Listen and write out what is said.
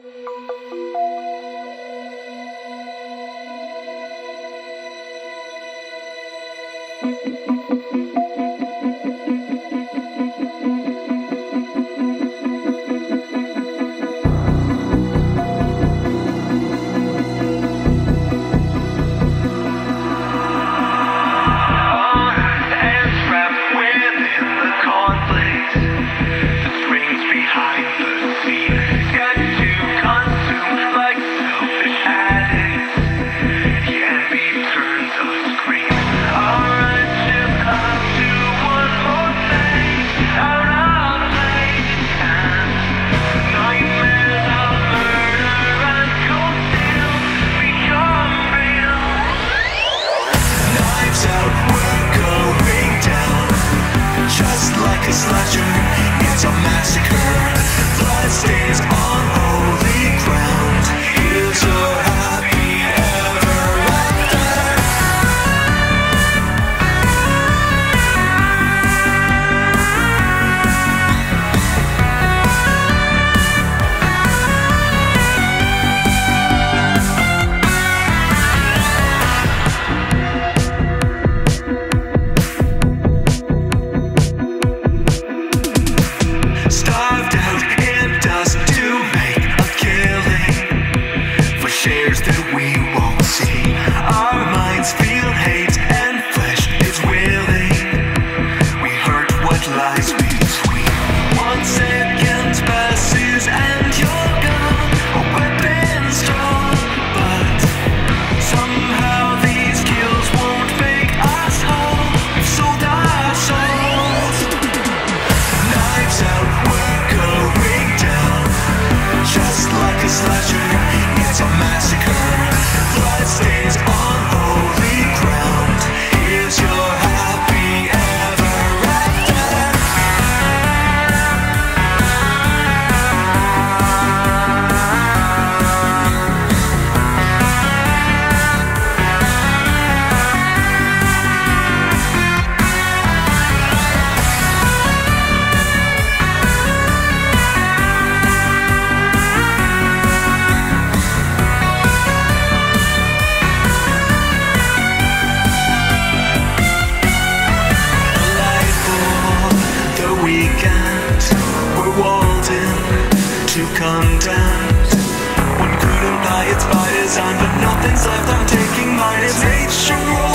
shares that we won't see. to come down? One couldn't buy it's by design But nothing's left, I'm taking mine. It's nature